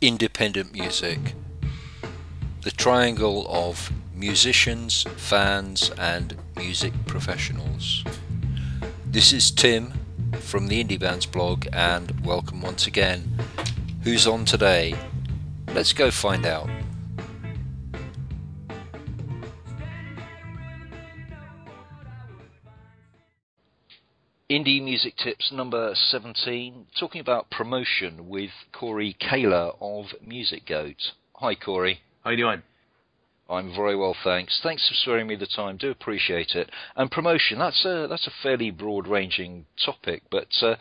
independent music. The triangle of musicians, fans, and music professionals. This is Tim from the Indie Bands blog, and welcome once again. Who's on today? Let's go find out. Indie Music Tips number 17, talking about promotion with Corey Koehler of Music Goat. Hi, Corey. How you doing? I'm very well, thanks. Thanks for sparing me the time. Do appreciate it. And promotion, that's a, that's a fairly broad-ranging topic, but uh,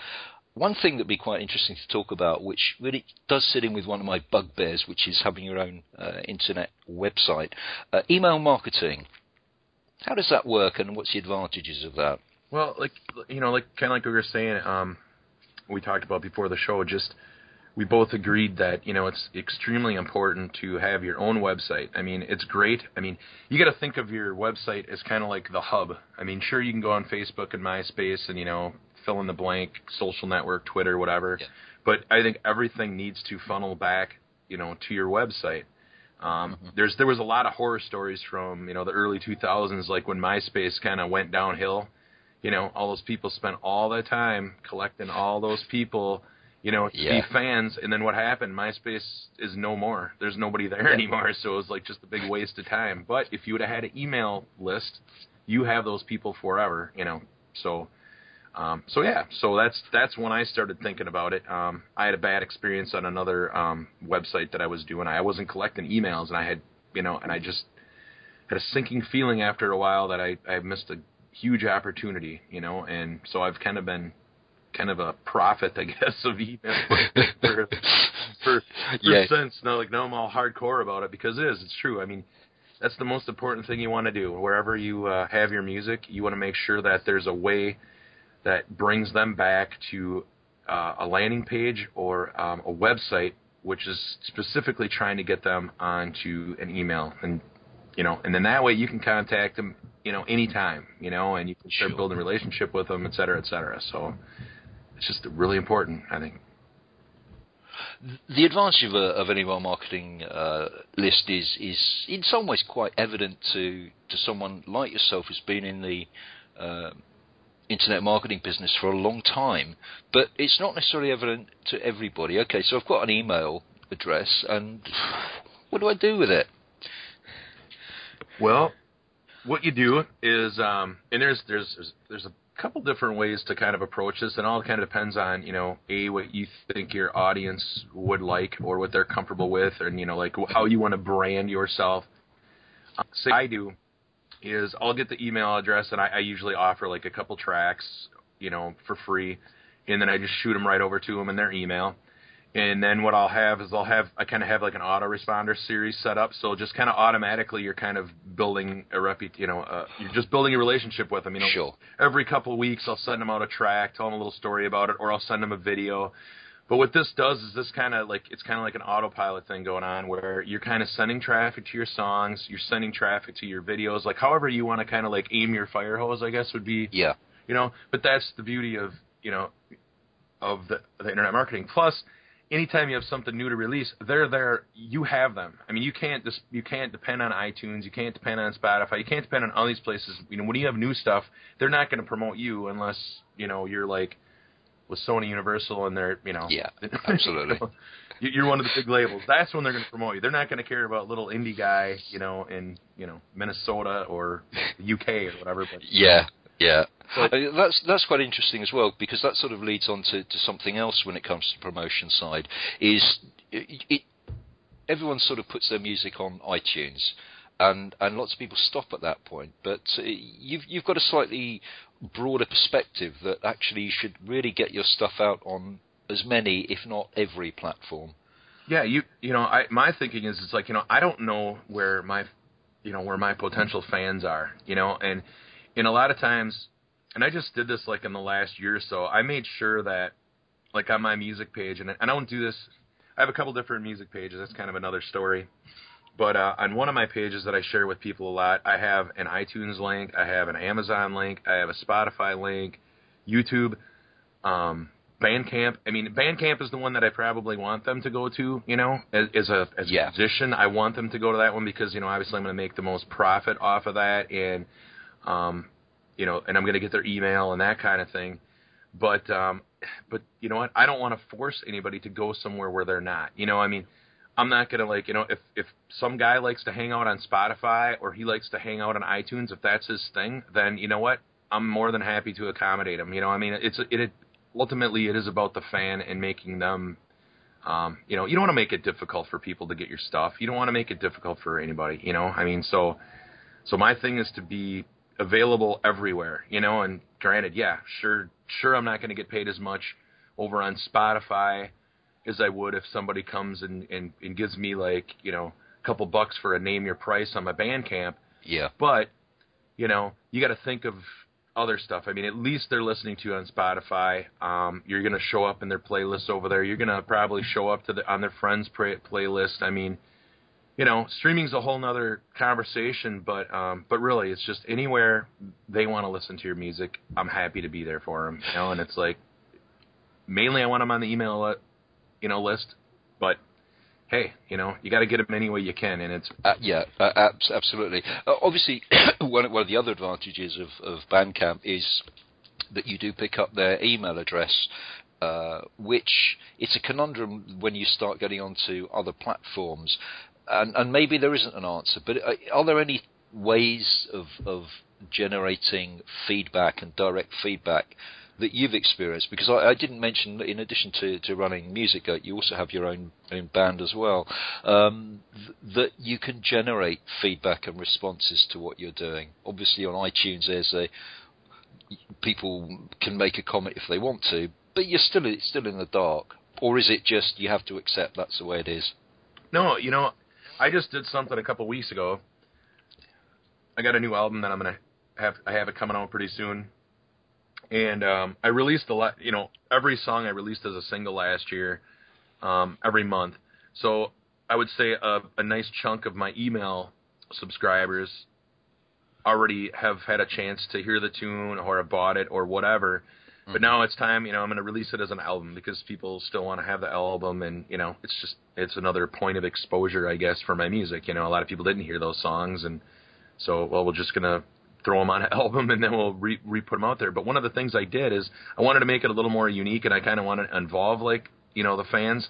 one thing that'd be quite interesting to talk about, which really does sit in with one of my bugbears, which is having your own uh, internet website, uh, email marketing. How does that work, and what's the advantages of that? Well, like you know, like kind of like we were saying, um, we talked about before the show. Just we both agreed that you know it's extremely important to have your own website. I mean, it's great. I mean, you got to think of your website as kind of like the hub. I mean, sure you can go on Facebook and MySpace and you know fill in the blank, social network, Twitter, whatever. Yeah. But I think everything needs to funnel back, you know, to your website. Um, mm-hmm. There's there was a lot of horror stories from you know the early 2000s, like when MySpace kind of went downhill you know, all those people spent all that time collecting all those people, you know, to yeah. be fans. And then what happened? MySpace is no more. There's nobody there yeah. anymore. So it was like just a big waste of time. But if you would have had an email list, you have those people forever, you know. So, um, so yeah, so that's that's when I started thinking about it. Um, I had a bad experience on another um, website that I was doing. I wasn't collecting emails, and I had, you know, and I just had a sinking feeling after a while that I I missed a huge opportunity, you know, and so I've kind of been kind of a prophet, I guess, of email for, for, for yeah. since. Now, like now I'm all hardcore about it because it is. It's true. I mean, that's the most important thing you want to do. Wherever you uh, have your music, you want to make sure that there's a way that brings them back to uh, a landing page or um, a website, which is specifically trying to get them onto an email and you know, and then that way you can contact them you know, anytime, you know, and you can start sure. building a relationship with them, et cetera, et cetera. So it's just really important, I think. The advantage of, a, of an email marketing uh, list is, is in some ways quite evident to, to someone like yourself who's been in the uh, internet marketing business for a long time, but it's not necessarily evident to everybody. Okay, so I've got an email address, and what do I do with it? Well, what you do is, um, and there's there's there's, there's a couple different ways to kind of approach this, and all kind of depends on you know a what you think your audience would like or what they're comfortable with, and you know like how you want to brand yourself. Uh, so I do is I'll get the email address, and I, I usually offer like a couple tracks, you know, for free, and then I just shoot them right over to them in their email and then what I'll have is I'll have I kind of have like an autoresponder series set up, so just kind of automatically you're kind of building a reput, you know, uh, you're just building a relationship with them. You know, sure. every couple of weeks I'll send them out a track, tell them a little story about it, or I'll send them a video. But what this does is this kind of like it's kind of like an autopilot thing going on where you're kind of sending traffic to your songs, you're sending traffic to your videos, like however you want to kind of like aim your fire hose, I guess would be. Yeah. You know, but that's the beauty of you know of the, the internet marketing. Plus, anytime you have something new to release, they're there. You have them. I mean, you can't just you can't depend on iTunes. You can't depend on Spotify. You can't depend on all these places. You know, when you have new stuff, they're not going to promote you unless you know you're like with Sony Universal and they're you know yeah absolutely. you you're one of the big labels. That's when they're going to promote you. They're not going to care about little indie guy, you know, in you know Minnesota or the UK or whatever. But yeah, yeah. Uh, that's that's quite interesting as well because that sort of leads on to, to something else when it comes to the promotion side. Is it, it, everyone sort of puts their music on iTunes, and and lots of people stop at that point. But uh, you've you've got a slightly broader perspective that actually you should really get your stuff out on as many, if not every platform. Yeah, you you know, I my thinking is it's like you know I don't know where my you know where my potential fans are, you know, and and a lot of times and I just did this like in the last year or so. I made sure that like on my music page, and I don't do this. I have a couple different music pages. That's kind of another story. But uh, on one of my pages that I share with people a lot, I have an iTunes link, I have an Amazon link, I have a Spotify link, YouTube, um, Bandcamp. I mean, Bandcamp is the one that I probably want them to go to. You know, as, as a as Yeah. a musician, I want them to go to that one because you know, obviously, I'm going to make the most profit off of that, and um, you know, and I'm going to get their email and that kind of thing. But um, but you know what? I don't want to force anybody to go somewhere where they're not. You know, I mean, I'm not gonna like you know if if some guy likes to hang out on Spotify or he likes to hang out on iTunes, if that's his thing, then you know what? I'm more than happy to accommodate him. You know, I mean, it's it, it ultimately it is about the fan and making them. Um, you know, you don't want to make it difficult for people to get your stuff. You don't want to make it difficult for anybody. You know, I mean, so so my thing is to be available everywhere. You know, and granted, yeah, sure, sure, I'm not going to get paid as much over on Spotify as I would if somebody comes and, and, and gives me like, you know, a couple bucks for a name your price on my Bandcamp. Yeah. But, you know, you got to think of other stuff. I mean, at least they're listening to you on Spotify. Um, you're going to show up in their playlist over there. You're going to probably show up to the, on their friends' pra- playlist. I mean, you know, streaming's a whole nother conversation, but um, but really, it's just anywhere they want to listen to your music, I'm happy to be there for them. You know, and it's like mainly I want them on the email, uh, you know, list, but hey, you know, you got to get them any way you can, and it's Uh, yeah, uh, absolutely. Uh, obviously, one, one of the other advantages of, of Bandcamp is that you do pick up their email address, uh, which it's a conundrum when you start getting onto other platforms, and, and maybe there isn't an answer. But uh, are there any ways of, of generating feedback and direct feedback? That you've experienced, because I, I didn't mention, in addition to, to running Music Goat, you also have your own, own band as well. Um, th- that you can generate feedback and responses to what you're doing. Obviously, on iTunes, there's a people can make a comment if they want to, but you're still it's still in the dark. Or is it just you have to accept that's the way it is? No, you know, I just did something a couple weeks ago. I got a new album that I'm gonna have. I have it coming out pretty soon, and um, I released a lot. You know, every song I released as a single last year, um, every month. So I would say a, a nice chunk of my email subscribers already have had a chance to hear the tune or have bought it or whatever. But now it's time, you know, I'm going to release it as an album because people still want to have the album, and you know, it's just it's another point of exposure, I guess, for my music. You know, a lot of people didn't hear those songs, and so well, we're just gonna throw them on an album and then we'll re re put them out there. But one of the things I did is I wanted to make it a little more unique, and I kind of wanted to involve like you know the fans.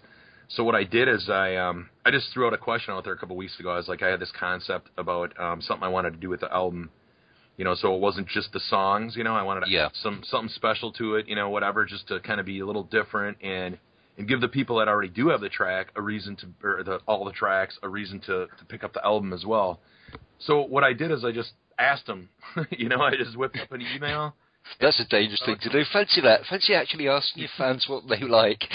So what I did is I um I just threw out a question out there a couple weeks ago. I was like I had this concept about um something I wanted to do with the album you know, so it wasn't just the songs, you know, I wanted to Yeah. some something special to it, you know, whatever, just to kind of be a little different and and give the people that already do have the track a reason to or the all the tracks a reason to to pick up the album as well. So what I did is I just asked them, you know, I just whipped up an email. That's a dangerous thing to do. Fancy that. Fancy actually asking your fans what they like.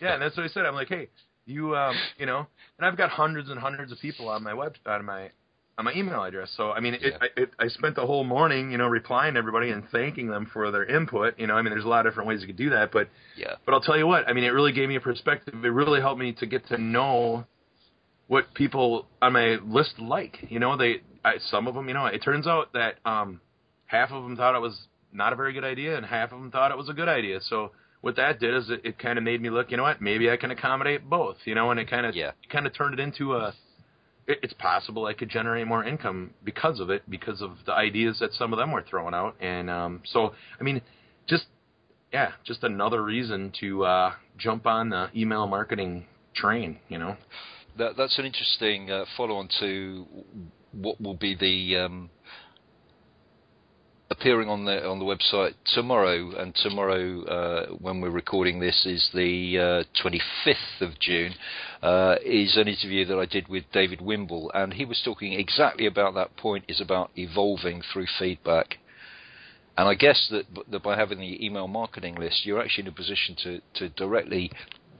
Yeah, and that's what I said. I'm like, hey, you, um, you know, and I've got hundreds and hundreds of people on my web on my on my email address. So I mean, it, Yeah. I, it, I spent the whole morning, you know, replying to everybody and thanking them for their input. You know, I mean, there's a lot of different ways you could do that, but yeah. but I'll tell you what, I mean, it really gave me a perspective. It really helped me to get to know what people on my list like. You know, they I, some of them, you know, it turns out that um, half of them thought it was not a very good idea, and half of them thought it was a good idea. So what that did is it, it kind of made me look. You know what? Maybe I can accommodate both. You know, and it kind of Yeah. kind of turned it into a. It, it's possible I could generate more income because of it, because of the ideas that some of them were throwing out, and um, so I mean, just yeah, just another reason to uh, jump on the email marketing train. You know. That, that's an interesting uh, follow-on to what will be the um, appearing on the on the website tomorrow. And tomorrow, uh, when we're recording this, is the uh, 25th of June. Uh, is an interview that I did with David Wimble, and he was talking exactly about that point. Is about evolving through feedback. And I guess that, that by having the email marketing list, you're actually in a position to, to directly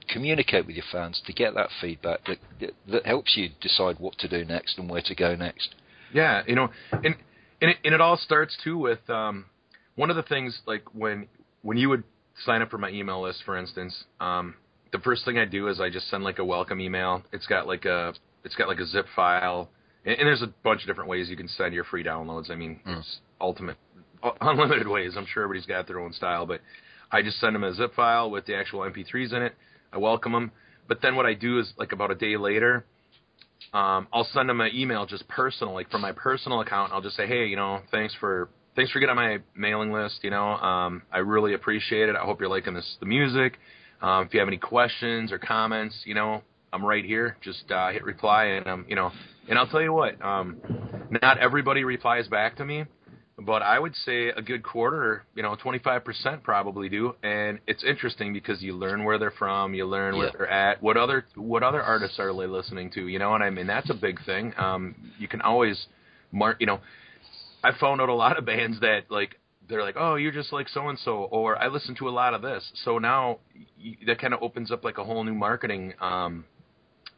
communicate with your fans to get that feedback that, that helps you decide what to do next and where to go next. Yeah, you know, and and it, and it all starts too with um, one of the things like when when you would sign up for my email list, for instance, um, the first thing I do is I just send like a welcome email. It's got like a it's got like a zip file, and, and there's a bunch of different ways you can send your free downloads. I mean, Mm. it's ultimate unlimited ways. I'm sure everybody's got their own style, but I just send them a zip file with the actual MP3s in it. I welcome them. But then what I do is like about a day later, um, I'll send them an email just personal, like from my personal account. I'll just say, hey, you know, thanks for thanks for getting on my mailing list. You know, um, I really appreciate it. I hope you're liking this the music. Um, if you have any questions or comments, you know, I'm right here. Just uh, hit reply, and um, you know, and I'll tell you what, um, not everybody replies back to me, but I would say a good quarter, you know, 25% probably do. And it's interesting because you learn where they're from, you learn where Yeah. they're at, what other what other artists are they listening to, you know, and I mean that's a big thing. Um, you can always mark, you know, I found out a lot of bands that like they're like, oh, you're just like so and so, or I listen to a lot of this. So now y that kind of opens up like a whole new marketing um,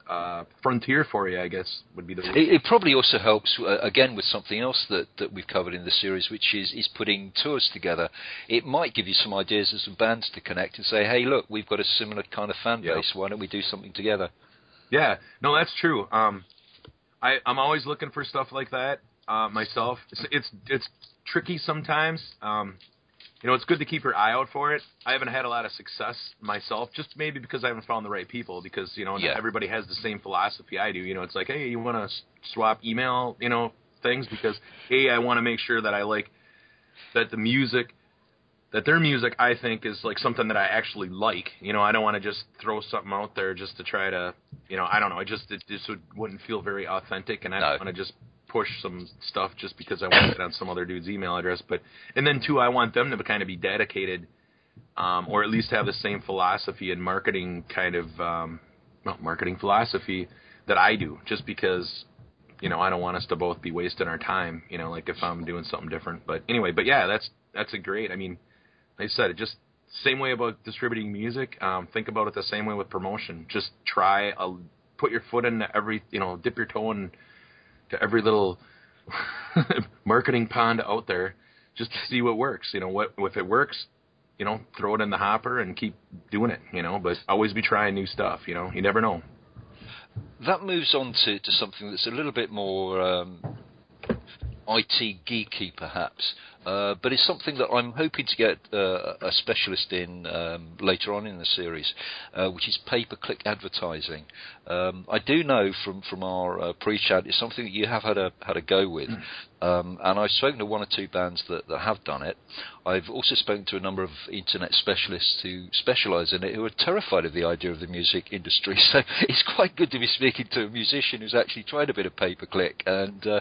uh, frontier for you, I guess would be the. It, it probably also helps uh, again with something else that, that we've covered in the series, which is, is putting tours together. It might give you some ideas as some bands to connect and say, hey, look, we've got a similar kind of fan Yep. base. Why don't we do something together? Yeah, no, that's true. Um, I I'm always looking for stuff like that uh, myself. It's, it's it's tricky sometimes. Um, you know, it's good to keep your eye out for it. I haven't had a lot of success myself, just maybe because I haven't found the right people. Because you know, Yeah. everybody has the same philosophy I do. You know, it's like, hey, you want to swap email, you know, things because hey, I want to make sure that I like that the music that their music I think is like something that I actually like. You know, I don't want to just throw something out there just to try to, you know, I don't know. It just it just would, wouldn't feel very authentic, and I No. don't want to just push some stuff just because I want it on some other dude's email address. But and then two, I want them to kind of be dedicated, um, or at least have the same philosophy and marketing kind of um, well, marketing philosophy that I do. Just because you know, I don't want us to both be wasting our time, you know, like if I'm doing something different. But anyway, but yeah, that's that's a great. I mean, like I said, it just same way about distributing music. Um, think about it the same way with promotion. Just try a put your foot in every, you know, dip your toe in to every little marketing pond out there, just to see what works. You know, what if it works, you know, throw it in the hopper and keep doing it. You know, but always be trying new stuff. You know, you never know. That moves on to, to something that's a little bit more um, IT geeky, perhaps. Uh, but it's something that I'm hoping to get uh, a specialist in um, later on in the series, uh, which is pay-per-click advertising. Um, I do know from from our uh, pre-chat it's something that you have had a had a go with, um, and I've spoken to one or two bands that, that have done it. I've also spoken to a number of internet specialists who specialise in it, who are terrified of the idea of the music industry. So it's quite good to be speaking to a musician who's actually tried a bit of pay-per-click and. Uh,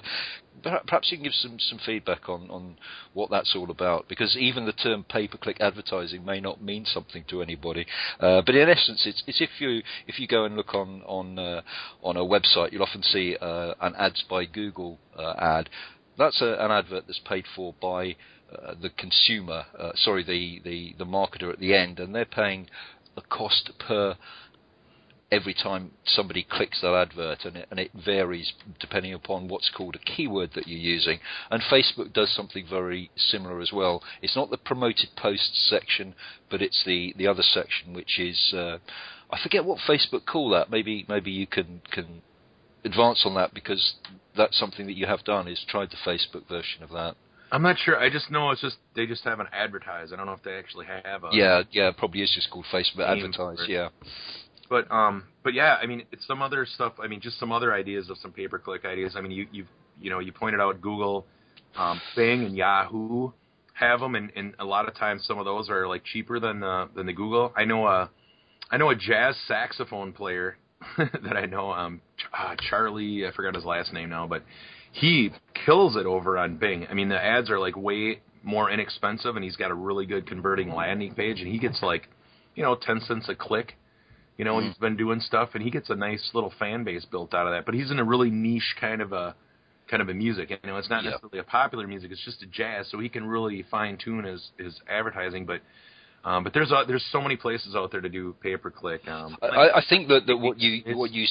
Perhaps you can give some, some feedback on, on what that's all about, because even the term pay-per-click advertising may not mean something to anybody. Uh, but in essence, it's, it's if you if you go and look on on uh, on a website, you'll often see uh, an ads by Google uh, ad. That's a, an advert that's paid for by uh, the consumer, uh, sorry, the, the the marketer at the end, and they're paying a cost per every time somebody clicks that advert, and it, and it varies depending upon what's called a keyword that you're using. And Facebook does something very similar as well. It's not the promoted posts section, but it's the, the other section, which is uh, I forget what Facebook call that. Maybe maybe you can can advance on that because that's something that you have done is tried the Facebook version of that. I'm not sure. I just know it's just they just haven't advertised. I don't know if they actually have a yeah, yeah, probably is just called Facebook Advertise. Yeah. But um, but yeah, I mean, it's some other stuff. I mean, just some other ideas of some pay per click ideas. I mean, you you you know, you pointed out Google, um, Bing, and Yahoo have them, and, and a lot of times some of those are like cheaper than the than the Google. I know a I know a jazz saxophone player that I know, um, uh, Charlie. I forgot his last name now, but he kills it over on Bing. I mean, the ads are like way more inexpensive, and he's got a really good converting landing page, and he gets like, you know, ten cents a click. You know, Mm. he's been doing stuff, and he gets a nice little fan base built out of that. But he's in a really niche kind of a kind of a music. You know, it's not Yep. necessarily a popular music; it's just a jazz. So he can really fine tune his his advertising. But um, but there's uh, there's so many places out there to do pay per click. Um, I- I, think that, that what you what you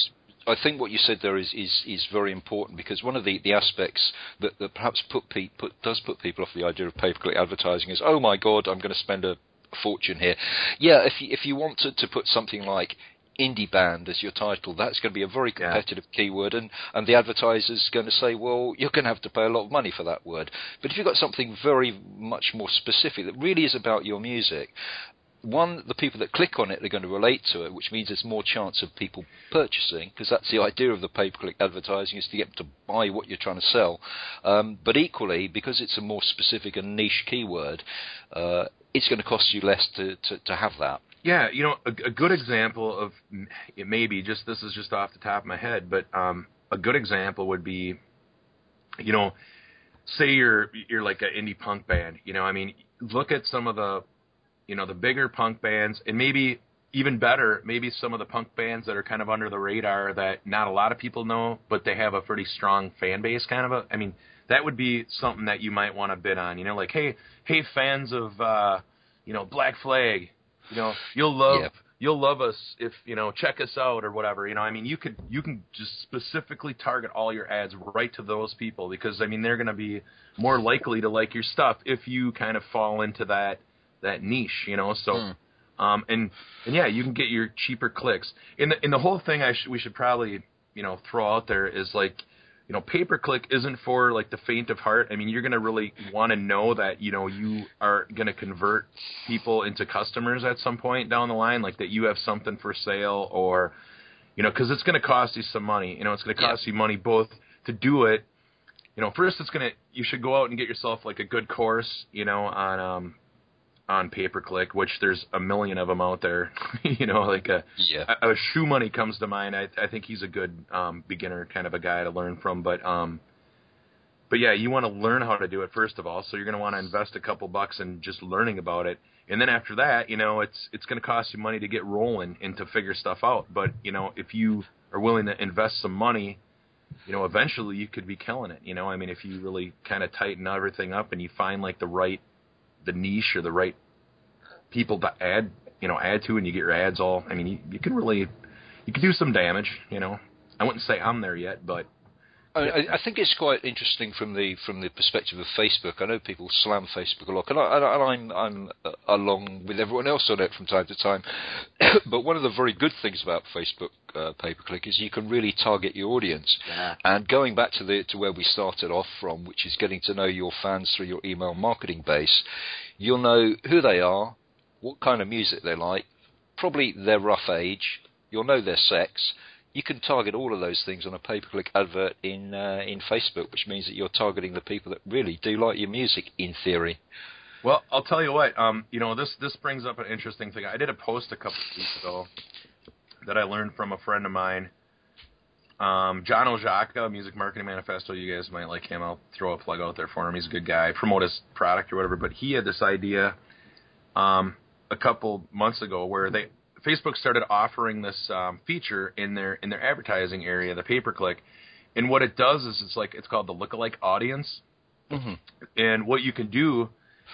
I think what you said there is, is, is very important because one of the, the aspects that, that perhaps put, pe- put does put people off the idea of pay per click advertising is oh my god I'm going to spend a fortune here. Yeah, if you, if you want to, to put something like indie band as your title, that's going to be a very competitive yeah. keyword, and and the advertiser's going to say, well, you're going to have to pay a lot of money for that word. But if you've got something very much more specific that really is about your music, one, the people that click on it are going to relate to it, which means there's more chance of people purchasing, because that's the idea of the pay-per-click advertising is to get them to buy what you're trying to sell. Um, but equally, because it's a more specific and niche keyword, uh, it's going to cost you less to, to, to have that. Yeah, you know, a, a good example of it maybe just this is just off the top of my head, but um, a good example would be, you know, say you're you're like an indie punk band. You know, I mean, look at some of the you know the bigger punk bands, and maybe even better, maybe some of the punk bands that are kind of under the radar that not a lot of people know, but they have a pretty strong fan base. Kind of a, I mean, that would be something that you might want to bid on. You know, like hey, hey, fans of uh, you know Black Flag, you know, you'll love. You'll love us if you know check us out or whatever you know I mean you could you can just specifically target all your ads right to those people because I mean they're going to be more likely to like your stuff if you kind of fall into that that niche, you know. So, mm. um, and and yeah, you can get your cheaper clicks. In the in the whole thing, I sh- we should probably you know throw out there is like, you know, pay per click isn't for like the faint of heart. I mean, you're gonna really want to know that you know you are gonna convert people into customers at some point down the line, like that you have something for sale or, you know, because it's gonna cost you some money. You know, it's gonna cost yeah. you money both to do it you know, first it's gonna you should go out and get yourself like a good course, you know, on um on pay per click, which there's a million of them out there. you know, like a, yeah. a, a Shoemoney comes to mind. I I think he's a good um, beginner kind of a guy to learn from. But um, but yeah, you want to learn how to do it first of all. So you're going to want to invest a couple bucks in just learning about it, and then after that, you know, it's it's going to cost you money to get rolling and to figure stuff out. But you know, if you are willing to invest some money you know, eventually you could be killing it. You know, I mean, if you really kind of tighten everything up and you find like the right the niche or the right people to add, you know, add to, and you get your ads all. I mean, you, you can really, you can do some damage. You know, I wouldn't say I'm there yet, but I, I, think it's quite interesting from the from the perspective of Facebook. I know people slam Facebook a lot, and, I, and I'm I'm uh, along with everyone else on it from time to time. but one of the very good things about Facebook uh, pay per click is you can really target your audience. Yeah. And going back to the to where we started off from, which is getting to know your fans through your email marketing base, you'll know who they are, what kind of music they like, probably their rough age. You'll know their sex you can target all of those things on a pay-per-click advert in uh, in Facebook, which means that you're targeting the people that really do like your music, in theory. Well, I'll tell you what. Um, you know, this this brings up an interesting thing. I did a post a couple of weeks ago that I learned from a friend of mine, um, John Oszajca, Music Marketing Manifesto. You guys might like him. I'll throw a plug out there for him. He's a good guy. Promote his product or whatever. But he had this idea um, a couple months ago where they Facebook started offering this um, feature in their in their advertising area, the pay per click. And what it does is it's like it's called the lookalike audience. Mm-hmm. And what you can do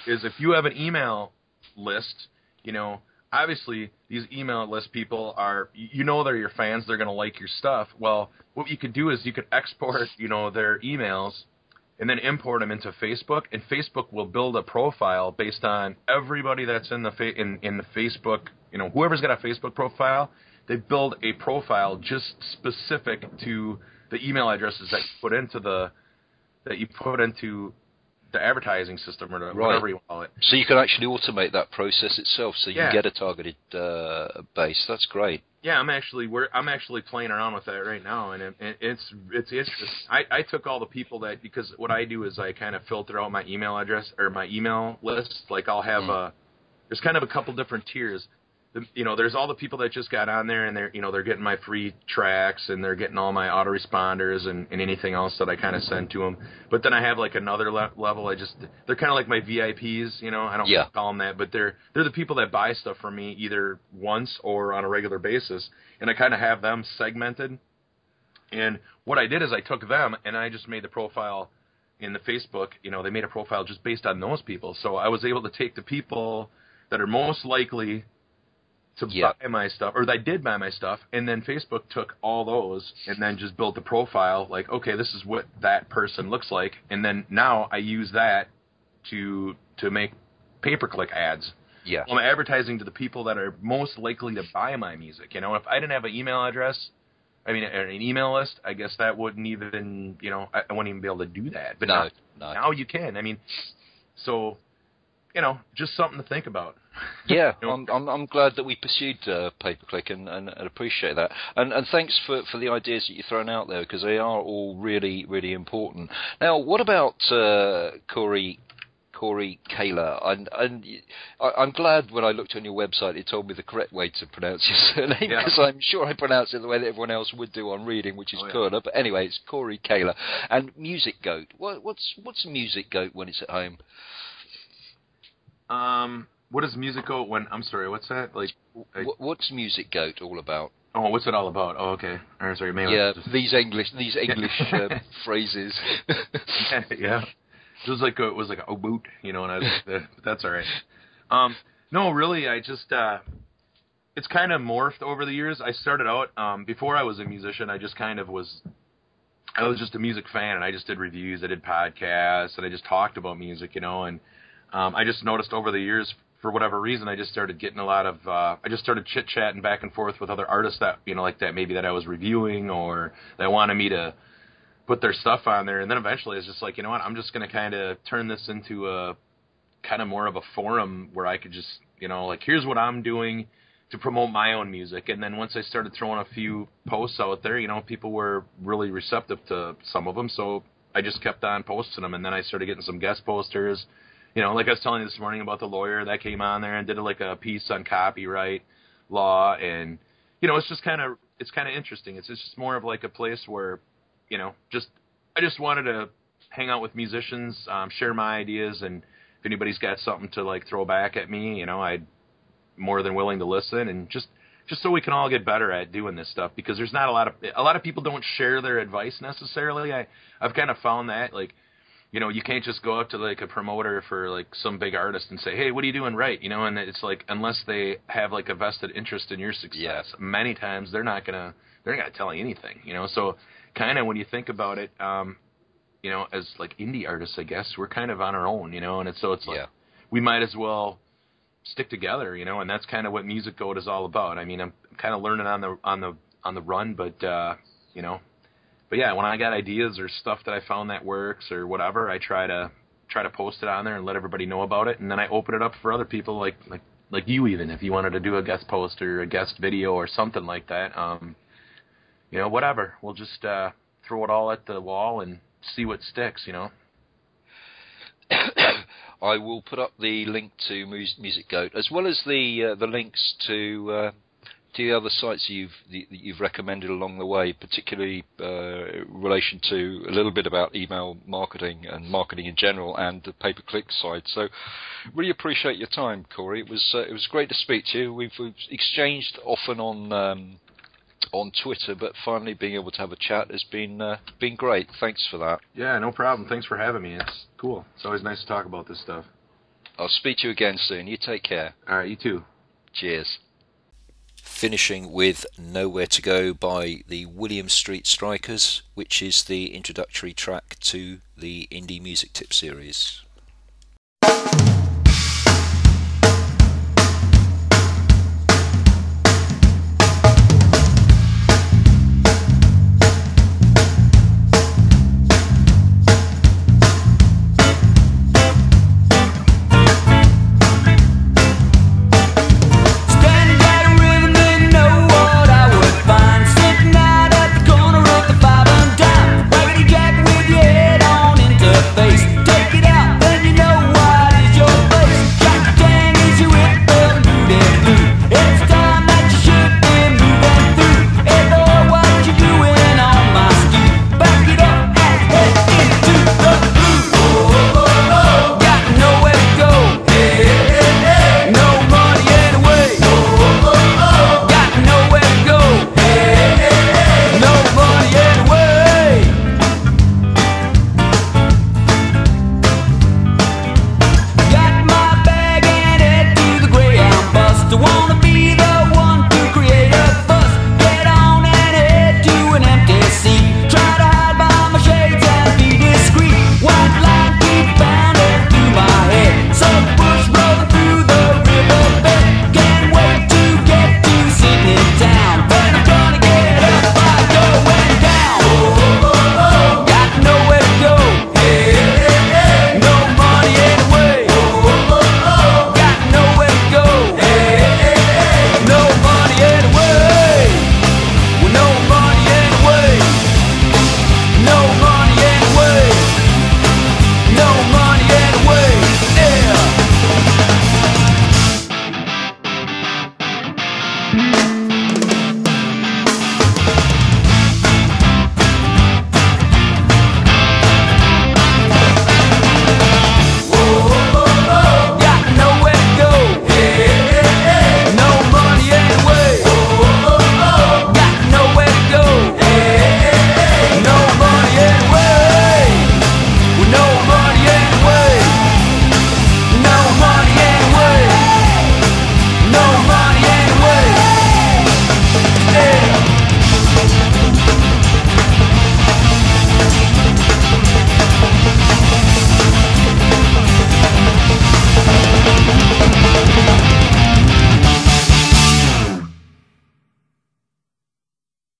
is if you have an email list, you know, obviously these email list people are you know they're your fans, they're going to like your stuff. Well, what you could do is you could export, you know, their emails and then import them into Facebook, and Facebook will build a profile based on everybody that's in the fa- in in the Facebook. You know, whoever's got a Facebook profile, they build a profile just specific to the email addresses that you put into the that you put into the advertising system or right. whatever you call it. So you can actually automate that process itself, so you yeah. get a targeted uh, base. That's great. Yeah, I'm actually we're I'm actually playing around with that right now, and it, it's it's interesting. I I took all the people that because what I do is I kind of filter out my email address or my email list. Like I'll have mm. a there's kind of a couple different tiers the, you know, there's all the people that just got on there and they're, you know, they're getting my free tracks and they're getting all my autoresponders and, and anything else that I kind of mm-hmm. send to them. But then I have like another le- level. I just, they're kind of like my VIPs, you know, I don't yeah. call them that, but they're, they're the people that buy stuff from me either once or on a regular basis. And I kind of have them segmented. And what I did is I took them and I just made the profile in the Facebook, you know, they made a profile just based on those people. So I was able to take the people that are most likely to yep. buy my stuff, or I did buy my stuff, and then Facebook took all those and then just built the profile. Like, okay, this is what that person looks like, and then now I use that to to make pay per click ads. Yeah. I'm advertising to the people that are most likely to buy my music. You know, if I didn't have an email address, I mean, an email list, I guess that wouldn't even, you know, I, I wouldn't even be able to do that. But no, now, no. now you can. I mean, so, you know, just something to think about. Yeah, You know? I'm, I'm I'm glad that we pursued uh, pay per click and, and, and appreciate that. And and thanks for, for the ideas that you've thrown out there because they are all really really important. Now, what about uh, Corey? Corey Koehler, and, and I, I'm glad when I looked on your website it told me the correct way to pronounce your surname Yeah. because I'm sure I pronounce it the way that everyone else would do on reading, which is Oh, yeah. Kurler. But anyway, it's Corey Koehler and Music Goat. What, what's what's Music Goat when it's at home? Um, what does music go when? I'm sorry, what's that? Like, I- what's Music Goat all about? oh, what's it all about? Oh, okay. Or sorry, maybe yeah, just- these English these English uh, phrases. yeah. It was like a, it was like a boot, you know, and I was, uh, that's all right. Um, no, really, I just uh, it's kind of morphed over the years. I started out um, before I was a musician. I just kind of was. I was just a music fan, and I just did reviews. I did podcasts, and I just talked about music, you know. And um, I just noticed over the years, for whatever reason, I just started getting a lot of. Uh, I just started chit chatting back and forth with other artists that you know, like that maybe that I was reviewing or that wanted me to put their stuff on there, and then eventually it's just like, you know what, I'm just gonna kind of turn this into a kind of more of a forum where I could just, you know, like here's what I'm doing to promote my own music, and then once I started throwing a few posts out there, you know, people were really receptive to some of them, so I just kept on posting them, and then I started getting some guest posters. You know, like I was telling you this morning about the lawyer that came on there and did like a piece on copyright law, and you know, it's just kind of it's kind of interesting. It's just more of like a place where you know, just I just wanted to hang out with musicians, um, share my ideas, and if anybody's got something to like throw back at me, you know, I'd more than willing to listen, and just just so we can all get better at doing this stuff because there's not a lot of a lot of people don't share their advice necessarily. I I've kind of found that like you know, you can't just go up to like a promoter for like some big artist and say, "Hey, what are you doing right?" You know, and it's like unless they have like a vested interest in your success, many times they're not gonna they're not gonna tell you anything. You know, so kind of when you think about it, um, you know, as like indie artists, I guess we're kind of on our own. You know, and it's so it's like Yeah. we might as well stick together. You know, and that's kind of what Music Goat is all about. I mean, I'm kind of learning on the on the on the run, but uh, you know, but yeah, when I got ideas or stuff that I found that works or whatever, I try to try to post it on there and let everybody know about it, and then I open it up for other people, like like like you even if you wanted to do a guest post or a guest video or something like that. Um, you know, whatever. We'll just uh, throw it all at the wall and see what sticks. You know. I will put up the link to Mus- Music Goat as well as the uh, the links to uh, to the other sites you've that you've recommended along the way, particularly uh, in relation to a little bit about email marketing and marketing in general, and the pay per click side. So, really appreciate your time, Corey. It was uh, it was great to speak to you. We've, we've exchanged often on. Um, on Twitter, but finally being able to have a chat has been uh, been great. Thanks for that. Yeah, no problem. Thanks for having me. It's cool. It's always nice to talk about this stuff. I'll speak to you again soon. You take care. All right, you too. Cheers. Finishing with Nowhere to Go by the William Street Strikers, which is the introductory track to the Indie Music Tip series.